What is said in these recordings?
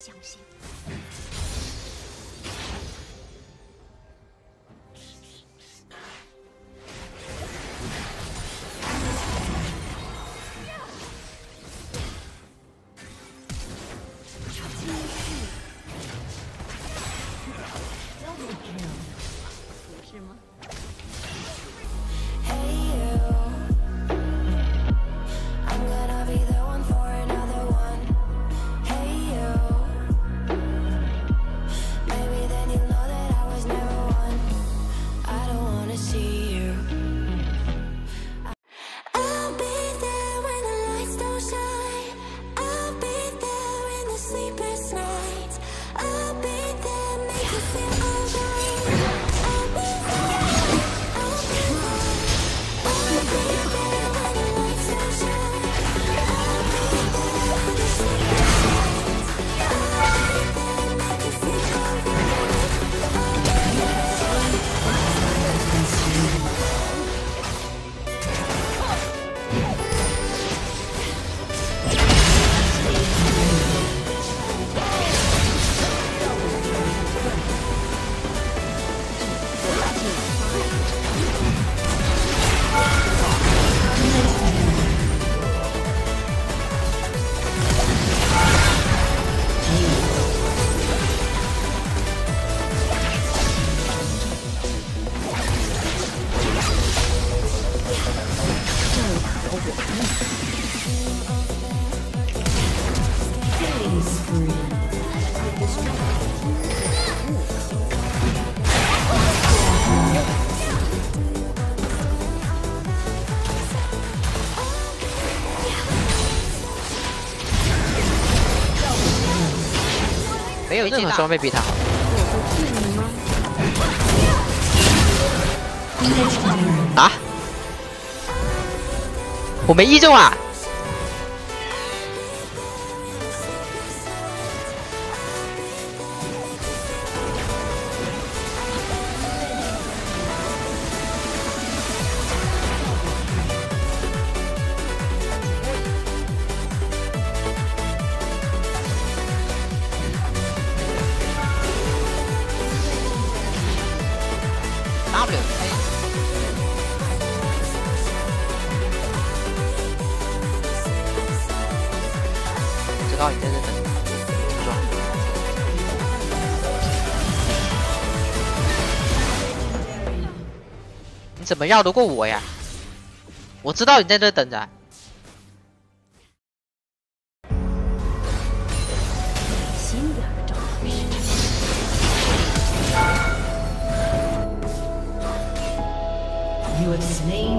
相信。没有任何装备比他好。啊？我没一中啊！W 知道你在这等，装。你怎么绕得过我呀？我知道你在这等着。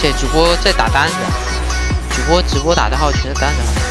且主播在打单子，主播直播打的号全是单子。